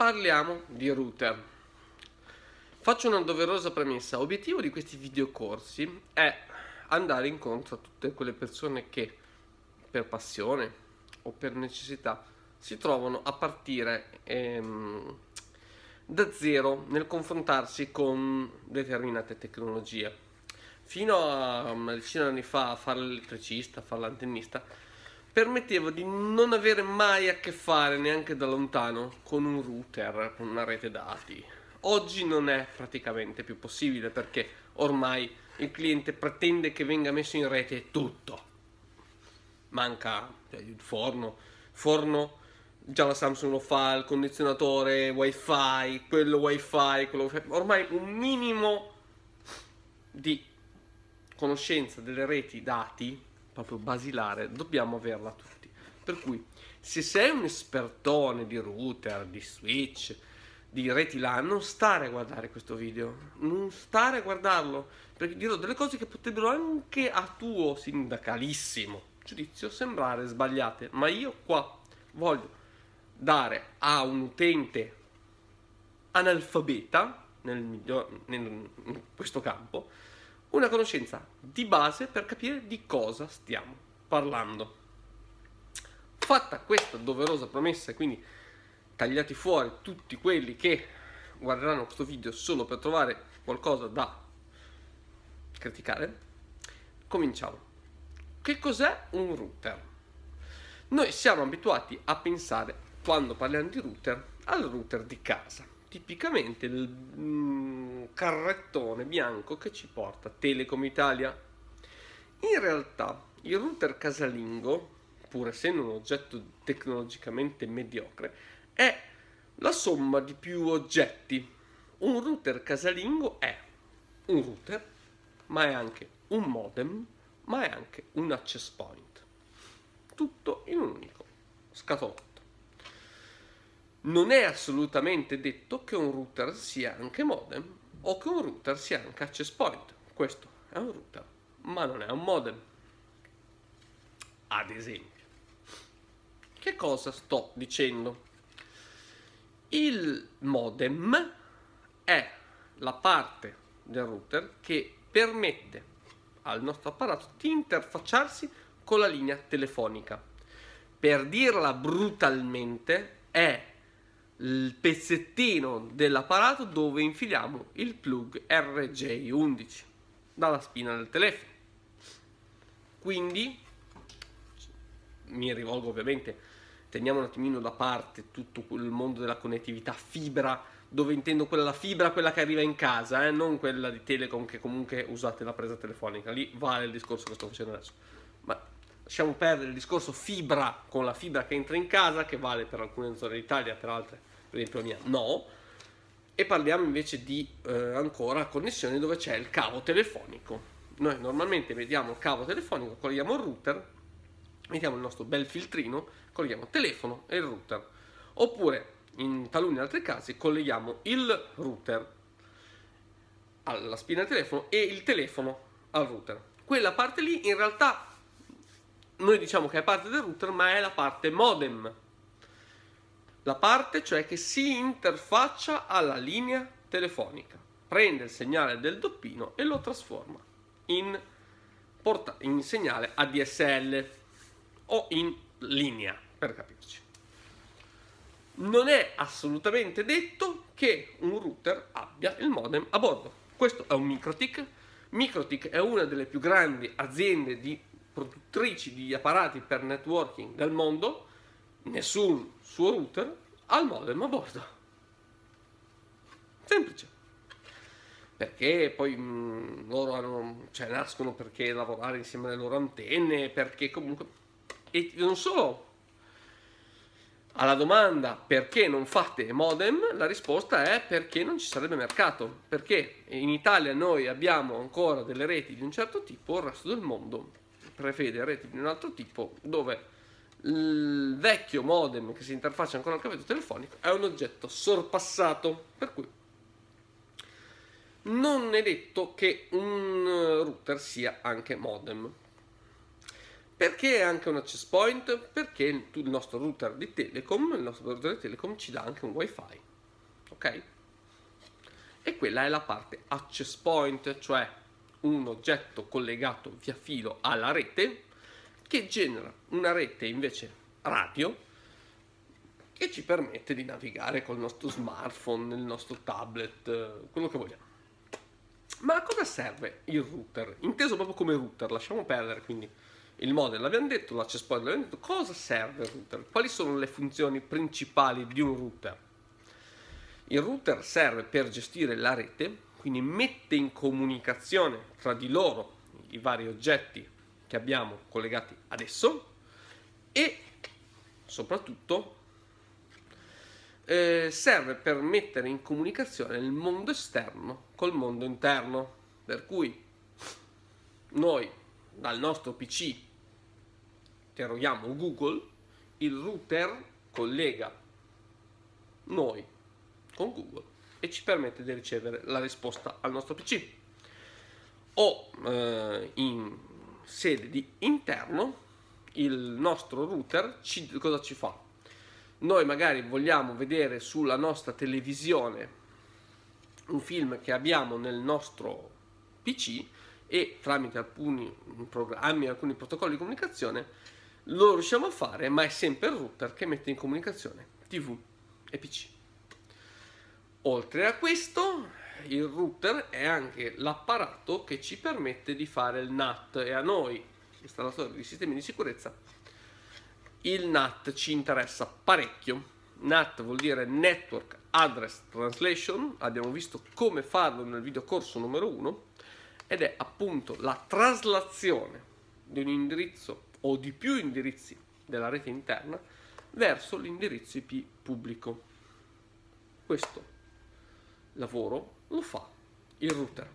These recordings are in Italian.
parliamo di router. Faccio una doverosa premessa. L'obiettivo di questi videocorsi è andare incontro a tutte quelle persone che per passione o per necessità si trovano a partire ehm, da zero nel confrontarsi con determinate tecnologie. Fino a una decina di anni fa, fare l'elettricista, fare l'antennista, permetteva di non avere mai a che fare neanche da lontano con un router, con una rete dati. Oggi non è praticamente più possibile perché ormai il cliente pretende che venga messo in rete tutto. Manca cioè, il forno, forno già la Samsung lo fa, il condizionatore wifi, quello wifi, quello wifi. ormai un minimo di conoscenza delle reti dati proprio basilare, dobbiamo averla tutti. Per cui, se sei un espertone di router, di switch, di reti LAN, non stare a guardare questo video, non stare a guardarlo, perché dirò delle cose che potrebbero anche a tuo sindacalissimo giudizio sembrare sbagliate, ma io qua voglio dare a un utente analfabeta, nel, miglior, nel, in questo campo, una conoscenza di base per capire di cosa stiamo parlando. Fatta questa doverosa promessa, quindi tagliati fuori tutti quelli che guarderanno questo video solo per trovare qualcosa da criticare, cominciamo. Che cos'è un router? Noi siamo abituati a pensare, quando parliamo di router, al router di casa tipicamente il mm, carrettone bianco che ci porta Telecom Italia. In realtà il router casalingo, pur essendo un oggetto tecnologicamente mediocre, è la somma di più oggetti. Un router casalingo è un router, ma è anche un modem, ma è anche un access point. Tutto in un unico scatolotto non è assolutamente detto che un router sia anche modem o che un router sia anche access point. Questo è un router, ma non è un modem. Ad esempio, che cosa sto dicendo? Il modem è la parte del router che permette al nostro apparato di interfacciarsi con la linea telefonica. Per dirla brutalmente, è il pezzettino dell'apparato dove infiliamo il plug RJ11 dalla spina del telefono. Quindi mi rivolgo ovviamente, teniamo un attimino da parte tutto il mondo della connettività fibra, dove intendo quella la fibra, quella che arriva in casa, eh, non quella di Telecom che comunque usate la presa telefonica, lì vale il discorso che sto facendo adesso. Ma lasciamo perdere il discorso fibra con la fibra che entra in casa, che vale per alcune zone d'Italia, per altre per esempio la mia no, e parliamo invece di eh, ancora connessioni dove c'è il cavo telefonico. Noi normalmente vediamo il cavo telefonico, colleghiamo il router, mettiamo il nostro bel filtrino, colleghiamo il telefono e il router. Oppure, in taluni altri casi, colleghiamo il router alla spina del telefono e il telefono al router. Quella parte lì in realtà noi diciamo che è parte del router, ma è la parte modem la parte cioè che si interfaccia alla linea telefonica, prende il segnale del doppino e lo trasforma in, porta- in segnale ADSL o in linea, per capirci. Non è assolutamente detto che un router abbia il modem a bordo. Questo è un Microtik. Microtik è una delle più grandi aziende di produttrici di apparati per networking del mondo nessun suo router al modem a bordo. Semplice. Perché poi mh, mm, loro hanno, cioè, nascono perché lavorare insieme alle loro antenne, perché comunque... E non solo. Alla domanda perché non fate modem, la risposta è perché non ci sarebbe mercato. Perché in Italia noi abbiamo ancora delle reti di un certo tipo, il resto del mondo prevede reti di un altro tipo dove il vecchio modem che si interfaccia ancora al cavetto telefonico è un oggetto sorpassato, per cui non è detto che un router sia anche modem. Perché è anche un access point? Perché il nostro router di Telecom, il nostro router di Telecom ci dà anche un wifi. Ok? E quella è la parte access point, cioè un oggetto collegato via filo alla rete che genera una rete invece radio che ci permette di navigare col nostro smartphone, il nostro tablet, quello che vogliamo. Ma a cosa serve il router? Inteso proprio come router, lasciamo perdere quindi il modem, l'abbiamo detto, l'access point l'abbiamo detto, cosa serve il router? Quali sono le funzioni principali di un router? Il router serve per gestire la rete, quindi mette in comunicazione tra di loro i vari oggetti che abbiamo collegati adesso e soprattutto eh, serve per mettere in comunicazione il mondo esterno col mondo interno. Per cui noi dal nostro PC interroghiamo Google, il router collega noi con Google e ci permette di ricevere la risposta al nostro PC. O eh, in sede di interno il nostro router ci, cosa ci fa? Noi magari vogliamo vedere sulla nostra televisione un film che abbiamo nel nostro PC e tramite alcuni programmi, alcuni protocolli di comunicazione lo riusciamo a fare, ma è sempre il router che mette in comunicazione TV e PC. Oltre a questo, il router è anche l'apparato che ci permette di fare il NAT e a noi, installatori di sistemi di sicurezza, il NAT ci interessa parecchio. NAT vuol dire Network Address Translation, abbiamo visto come farlo nel video corso numero 1 ed è appunto la traslazione di un indirizzo o di più indirizzi della rete interna verso l'indirizzo IP pubblico. Questo lavoro lo fa il router.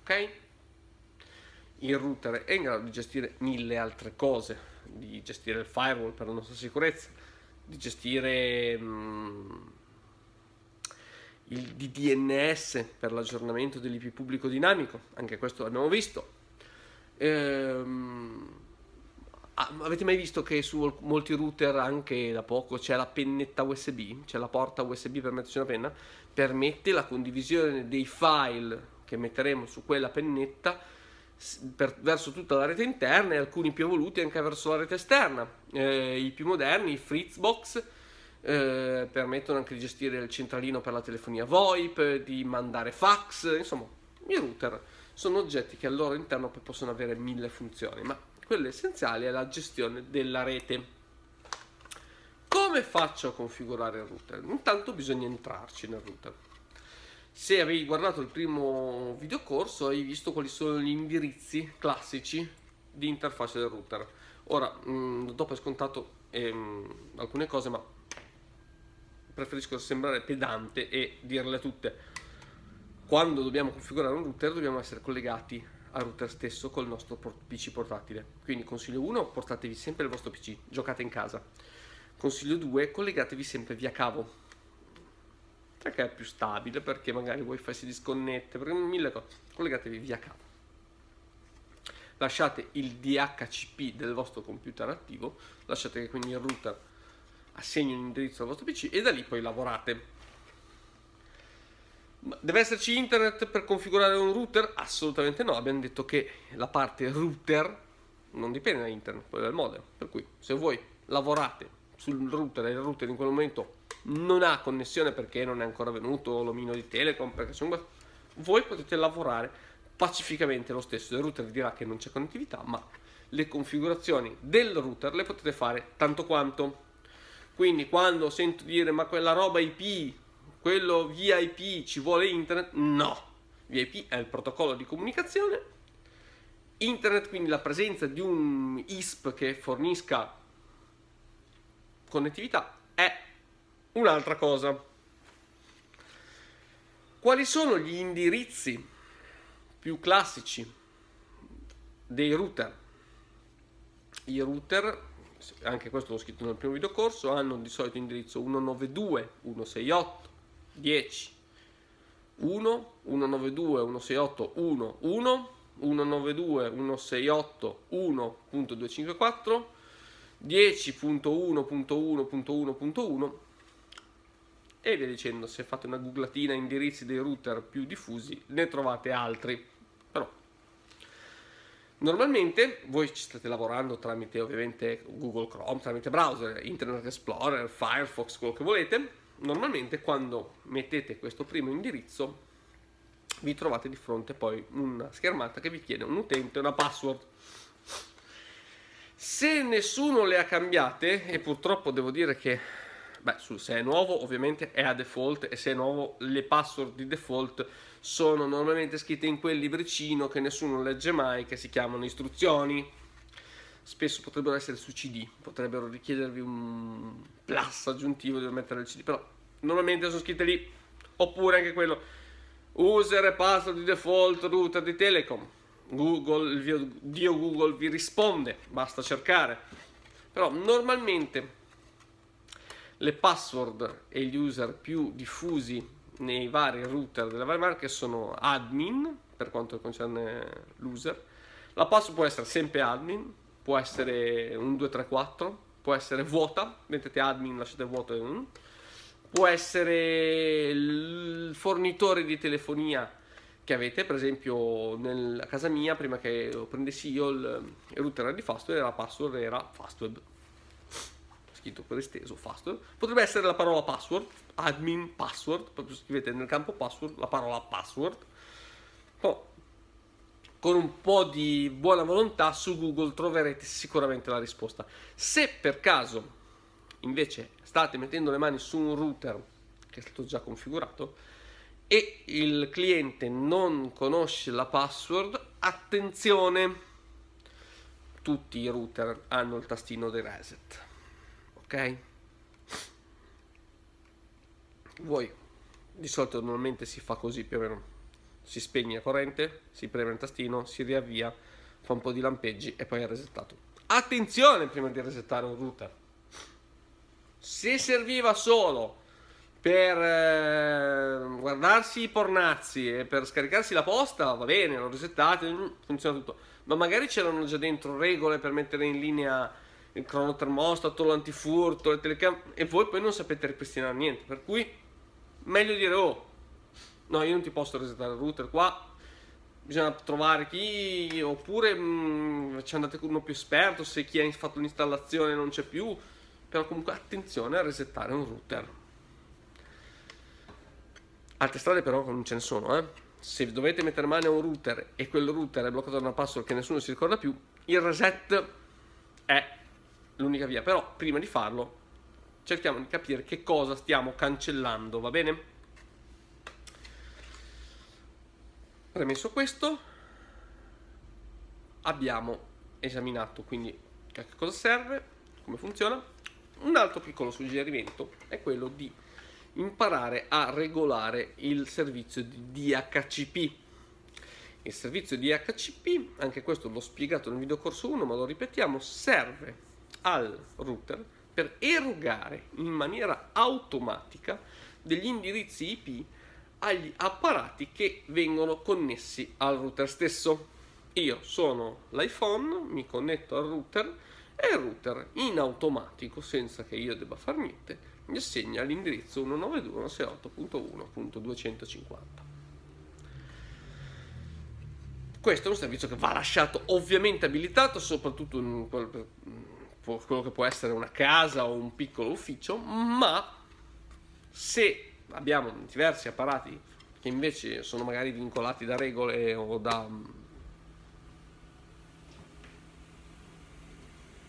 Ok? Il router è in grado di gestire mille altre cose, di gestire il firewall per la nostra sicurezza, di gestire mh, il DDNS per l'aggiornamento dell'IP pubblico dinamico, anche questo l'abbiamo visto. Ehm, avete mai visto che su molti router anche da poco c'è la pennetta USB, c'è la porta USB per metterci una penna, permette la condivisione dei file che metteremo su quella pennetta per, verso tutta la rete interna e alcuni più evoluti anche verso la rete esterna. Eh, I più moderni, i Fritzbox, eh, permettono anche di gestire il centralino per la telefonia VoIP, di mandare fax, insomma, i router sono oggetti che al loro interno possono avere mille funzioni, ma quello essenziale è la gestione della rete. Come faccio a configurare il router? Intanto bisogna entrarci nel router. Se avevi guardato il primo videocorso hai visto quali sono gli indirizzi classici di interfaccia del router. Ora, mh, mm, dopo è scontato ehm, alcune cose, ma preferisco sembrare pedante e dirle tutte. Quando dobbiamo configurare un router dobbiamo essere collegati al router stesso col nostro PC portatile. Quindi consiglio 1, portatevi sempre il vostro PC, giocate in casa. Consiglio 2, collegatevi sempre via cavo. Perché è più stabile, perché magari il wifi si disconnette, perché mille cose. Collegatevi via cavo. Lasciate il DHCP del vostro computer attivo, lasciate che quindi il router assegni un indirizzo al vostro PC e da lì poi lavorate Deve esserci internet per configurare un router? Assolutamente no, abbiamo detto che la parte router non dipende da internet, poi dal modem. Per cui se voi lavorate sul router e il router in quel momento non ha connessione perché non è ancora venuto l'omino di Telecom, perché sono... voi potete lavorare pacificamente lo stesso. Il router vi dirà che non c'è connettività, ma le configurazioni del router le potete fare tanto quanto. Quindi quando sento dire ma quella roba IP quello VIP ci vuole internet? No, VIP è il protocollo di comunicazione. Internet, quindi la presenza di un ISP che fornisca connettività, è un'altra cosa. Quali sono gli indirizzi più classici dei router? I router, anche questo l'ho scritto nel primo video corso, hanno di solito indirizzo 192.168 10 1 192 168 1 1 192.168.1.254, 10.1.1.1.1 e via dicendo. Se fate una googlatina indirizzi dei router più diffusi, ne trovate altri. Però normalmente voi ci state lavorando tramite ovviamente Google Chrome, tramite browser, Internet Explorer, Firefox, quello che volete. Normalmente quando mettete questo primo indirizzo vi trovate di fronte poi una schermata che vi chiede un utente e una password. Se nessuno le ha cambiate, e purtroppo devo dire che beh, se è nuovo ovviamente è a default e se è nuovo le password di default sono normalmente scritte in quel libricino che nessuno legge mai, che si chiamano istruzioni. Spesso potrebbero essere su CD, potrebbero richiedervi un plus aggiuntivo di mettere il CD, però normalmente sono scritte lì. Oppure anche quello user e password di default router di Telecom. Google, il dio Google vi risponde, basta cercare. Però normalmente le password e gli user più diffusi nei vari router delle varie marche sono admin, per quanto concerne l'user. La password può essere sempre admin, può essere un 234, può essere vuota, mettete admin, lasciate vuoto e un. Può essere il fornitore di telefonia che avete, per esempio nella casa mia, prima che lo prendessi io il, router di Fastweb, la password era Fastweb, scritto per esteso Fastweb, potrebbe essere la parola password, admin password, proprio scrivete nel campo password la parola password, poi con un po' di buona volontà su Google troverete sicuramente la risposta. Se per caso invece state mettendo le mani su un router che è stato già configurato e il cliente non conosce la password, attenzione, tutti i router hanno il tastino di reset, ok? Voi di solito normalmente si fa così più o meno, si spegne la corrente, si preme il tastino, si riavvia, fa un po' di lampeggi e poi è resettato. Attenzione prima di resettare un router se serviva solo per eh, guardarsi i pornazzi e per scaricarsi la posta, va bene, lo resettate, mm, funziona tutto. Ma magari c'erano già dentro regole per mettere in linea il cronotermostato, l'antifurto, le telecamere e voi poi non sapete ripristinare niente. Per cui meglio dire oh, no, io non ti posso resettare il router qua. Bisogna trovare chi, oppure mh, mm, ci andate con uno più esperto se chi ha fatto l'installazione non c'è più però comunque attenzione a resettare un router. Altre strade però non ce ne sono, eh. Se dovete mettere mano a un router e quel router è bloccato da una password che nessuno si ricorda più, il reset è l'unica via. Però prima di farlo cerchiamo di capire che cosa stiamo cancellando, va bene? Premesso questo, abbiamo esaminato quindi che cosa serve, come funziona, un altro piccolo suggerimento è quello di imparare a regolare il servizio di DHCP. Il servizio di DHCP, anche questo l'ho spiegato nel video corso 1, ma lo ripetiamo, serve al router per erogare in maniera automatica degli indirizzi IP agli apparati che vengono connessi al router stesso. Io sono l'iPhone, mi connetto al router e il router in automatico, senza che io debba fare niente, mi assegna l'indirizzo 192.168.1.250. Questo è un servizio che va lasciato ovviamente abilitato, soprattutto in quello che può essere una casa o un piccolo ufficio, ma se abbiamo diversi apparati che invece sono magari vincolati da regole o da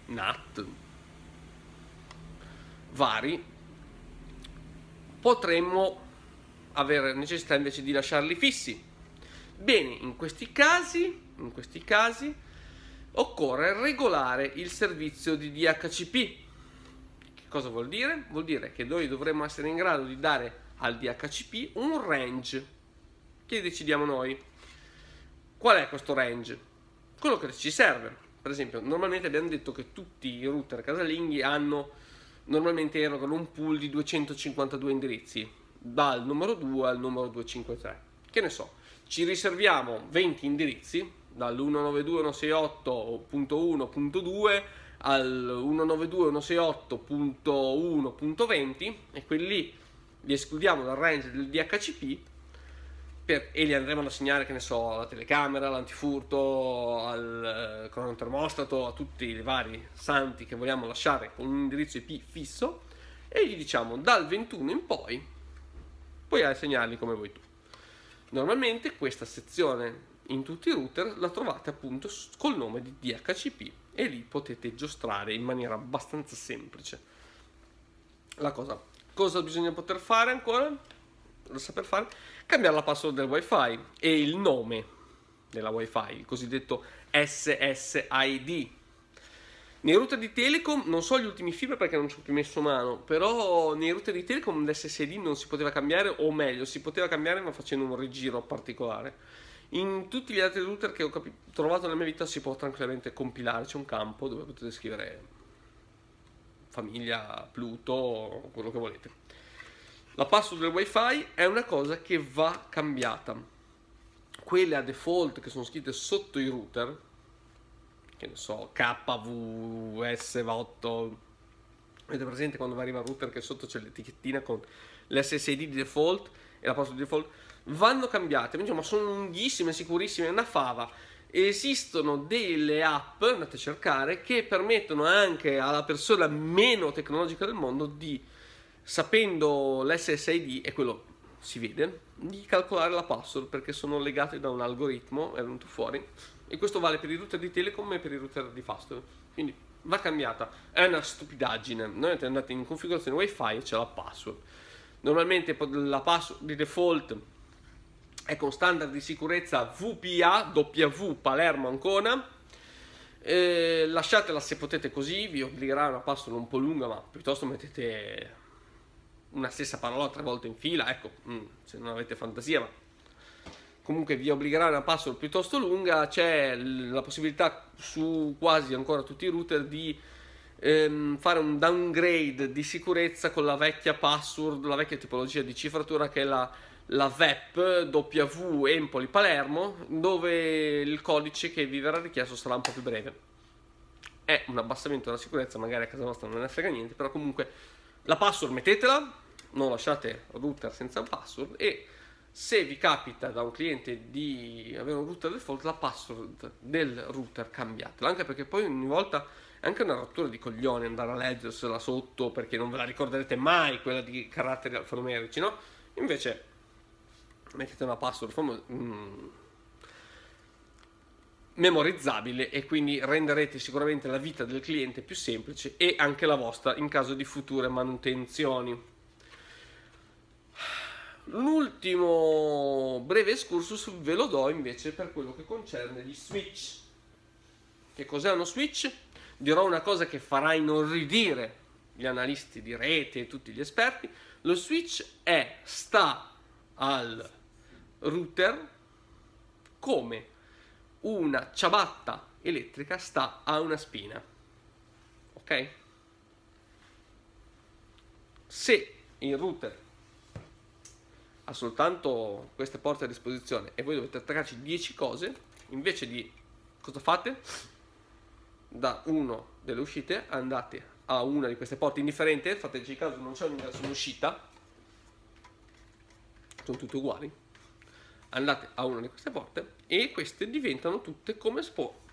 NAT vari, potremmo avere necessità invece di lasciarli fissi. Bene, in questi casi, in questi casi occorre regolare il servizio di DHCP. Che cosa vuol dire? Vuol dire che noi dovremmo essere in grado di dare al DHCP un range che decidiamo noi. Qual è questo range? Quello che ci serve per esempio, normalmente abbiamo detto che tutti i router casalinghi hanno normalmente erogano un pool di 252 indirizzi dal numero 2 al numero 253. Che ne so, ci riserviamo 20 indirizzi dall'192.168.1.2 al 192.168.1.20 e quelli li escludiamo dal range del DHCP per, e li andremo ad assegnare, che ne so, alla telecamera, all'antifurto, al eh, cronotermostato, a tutti i vari santi che vogliamo lasciare con un indirizzo IP fisso e gli diciamo dal 21 in poi puoi assegnarli come vuoi tu. Normalmente questa sezione in tutti i router la trovate appunto col nome di DHCP e lì potete giostrare in maniera abbastanza semplice la cosa. Cosa bisogna poter fare ancora? Lo saper fare? cambiare la password del wifi e il nome della wifi, il cosiddetto SSID. Nei router di Telecom, non so gli ultimi fibra perché non ci ho più messo mano, però nei router di Telecom l'SSID non si poteva cambiare, o meglio, si poteva cambiare ma facendo un rigiro particolare. In tutti gli altri router che ho trovato nella mia vita si può tranquillamente compilare, c'è un campo dove potete scrivere famiglia, Pluto, quello che volete. La password del wifi è una cosa che va cambiata. Quelle a default che sono scritte sotto i router, che ne so, KVS8, avete presente quando arriva il router che sotto c'è l'etichettina con l'SSID di default e la password di default, vanno cambiate, ma sono lunghissime, sicurissime, è una fava. Esistono delle app, andate a cercare, che permettono anche alla persona meno tecnologica del mondo di sapendo l'SSID, e quello si vede, di calcolare la password perché sono legate da un algoritmo, è venuto fuori, e questo vale per i router di Telecom e per i router di Fastweb. Quindi va cambiata, è una stupidaggine. Noi andate in configurazione wifi e c'è la password. Normalmente la password di default è con standard di sicurezza VPA, W Palermo Ancona. Eh, lasciatela se potete così, vi obbligherà una password un po' lunga, ma piuttosto mettete una stessa parola tre volte in fila, ecco, mm, se non avete fantasia, ma comunque vi obbligherà una password piuttosto lunga, c'è la possibilità su quasi ancora tutti i router di ehm, fare un downgrade di sicurezza con la vecchia password, la vecchia tipologia di cifratura che è la, la VEP W Empoli Palermo, dove il codice che vi verrà richiesto sarà un po' più breve. È un abbassamento della sicurezza, magari a casa vostra non ne frega niente, però comunque la password mettetela, non lasciate router senza password e se vi capita da un cliente di avere un router default, la password del router cambiatela, anche perché poi ogni volta è anche una rottura di coglioni andare a leggersela sotto perché non ve la ricorderete mai quella di caratteri alfanumerici, no? Invece mettete una password famo- mm, memorizzabile e quindi renderete sicuramente la vita del cliente più semplice e anche la vostra in caso di future manutenzioni. Un ultimo breve excursus ve lo do invece per quello che concerne gli switch. Che cos'è uno switch? Dirò una cosa che farà inorridire gli analisti di rete e tutti gli esperti. Lo switch è, sta al router come una ciabatta elettrica sta a una spina. Ok? Se il router ha soltanto queste porte a disposizione e voi dovete attaccarci 10 cose, invece di cosa fate? Da una delle uscite andate a una di queste porte indifferente, fateci caso non c'è un'uscita, sono tutte uguali andate a una di queste porte e queste diventano tutte come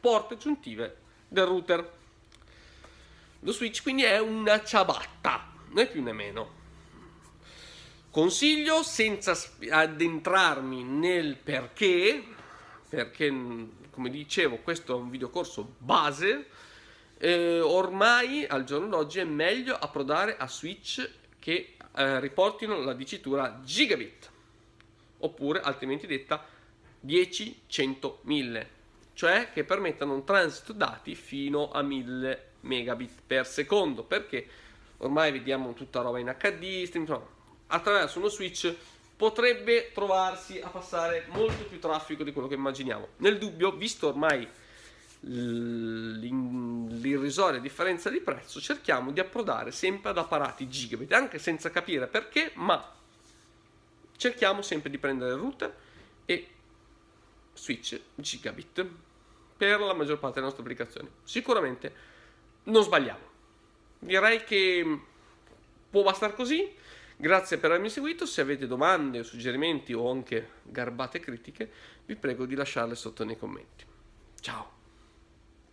porte aggiuntive del router. Lo switch quindi è una ciabatta, né più né meno. Consiglio senza addentrarmi nel perché, perché come dicevo questo è un videocorso base, eh, ormai al giorno d'oggi è meglio approdare a switch che eh, riportino la dicitura gigabit oppure altrimenti detta 10, 100, 1000, cioè che permettano un transito dati fino a 1000 megabit per secondo, perché? Ormai vediamo tutta roba in HD, insomma, attraverso uno switch potrebbe trovarsi a passare molto più traffico di quello che immaginiamo. Nel dubbio, visto ormai l'irrisoria differenza di prezzo, cerchiamo di approdare sempre ad apparati gigabit, anche senza capire perché, ma cerchiamo sempre di prendere router e switch gigabit. per la maggior parte delle nostre applicazioni. Sicuramente non sbagliamo. Direi che può bastare così. Grazie per avermi seguito, se avete domande o suggerimenti o anche garbate critiche, vi prego di lasciarle sotto nei commenti. Ciao!